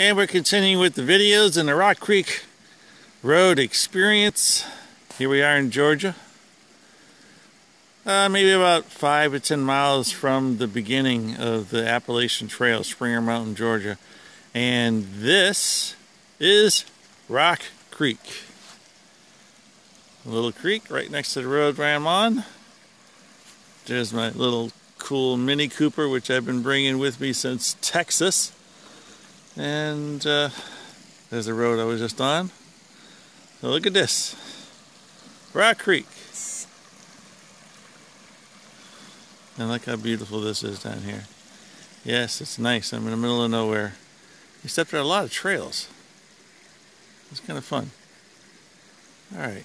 And we're continuing with the videos in the Rock Creek Road Experience. Here we are in Georgia. Uh, maybe about five or ten miles from the beginning of the Appalachian Trail, Springer Mountain, Georgia. And this is Rock Creek. A little creek right next to the road where I'm on. There's my little cool Mini Cooper, which I've been bringing with me since Texas. And uh, there's the road I was just on. So look at this. Rock Creek. And look how beautiful this is down here. Yes, it's nice. I'm in the middle of nowhere. Except there are a lot of trails. It's kind of fun. All right.